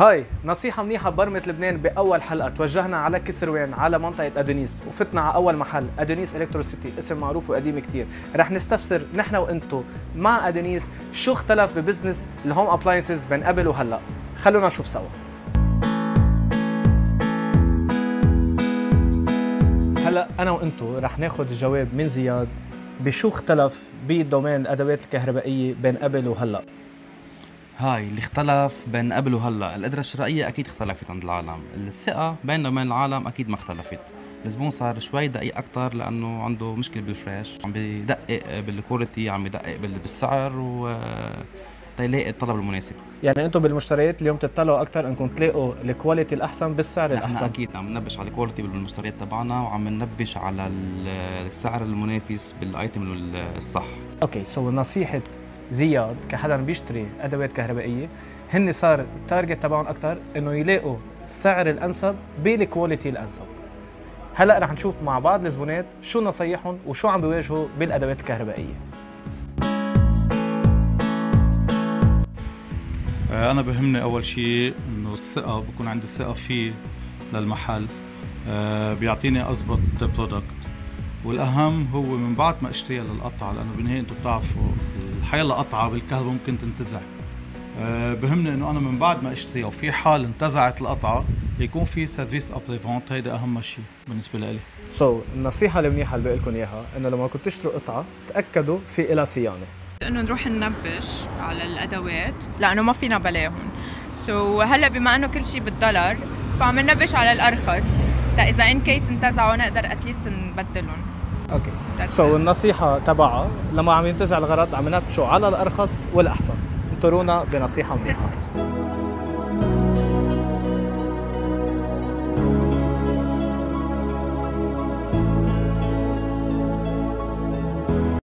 هاي نصيحة منيحة برمة لبنان بأول حلقة. توجهنا على كسروان على منطقة أدونيس وفتنا على أول محل Adonis Electro City اسم معروف وقديم كتير. رح نستفسر نحن وأنتو مع أدونيس شو اختلف ب business ال home appliances بين قبل وهلأ. خلونا نشوف سوا. هلأ أنا وأنتو رح ناخد جواب من زياد بشو اختلف ب domaine الأدوات الكهربائية بين قبل وهلأ. هاي اللي اختلف بين قبل وهلا. القدرة الشرائية أكيد اختلفت عند العالم. الثقة بيننا وبين العالم أكيد ما اختلفت. الزبون صار شوي دقيق أكتر لأنه عنده مشكلة بال fresh. عم بيدقق بال quality عم بيدقق بالسعر و تيلاقي الطلب المناسب. يعني أنتم بالمشتريات اليوم تطلعوا أكثر إنكم تلاقوا ال quality الأحسن بالسعر الاحسن الأحسن؟ أكيد عم ننبش على ال quality بالمشتريات تبعنا وعم ننبش على السعر المنافس بال item الصح. okay so نصيحة زياد كحدا بيشتري أدوات كهربائية هن صار ال target تبعهم أكثر إنه يلاقوا السعر الأنسب بال quality الأنسب. هلأ رح نشوف مع بعض الزبونات شو نصايحهم وشو عم بيواجهوا بالأدوات الكهربائية. آه، أنا بهمني أول شيء إنه الثقة بكون عندي ثقة فيه للمحل. آه، بيعطيني اضبط product والأهم هو من بعد ما أشتريها للقطعه لأنه بالنهاية أنتم بتعرفوا الحياة قطعه بالكهرباء ممكن تنتزع. آه، بهمني إنه أنا من بعد ما اشتريها وفي حال انتزعت القطعة يكون في service après-vente هيدا أهم شيء بالنسبة لي so, النصيحة المنيحه اللي بقول لكم إياها إنه لما كنتوا تشتروا قطعة تأكدوا في إلها صيانة. إنه نروح ننبش على الأدوات لأنه ما فينا بلاهم so, هلأ بما إنه كل شيء بالدولار فعم ننبش على الأرخص. إذا in case انتزعوا نقدر at least نبدلهم okay so, النصيحة تبعها لما عم ينتزع الغرض عم ننبشوا على الأرخص والأحسن. انطرونا بنصيحة منيحة.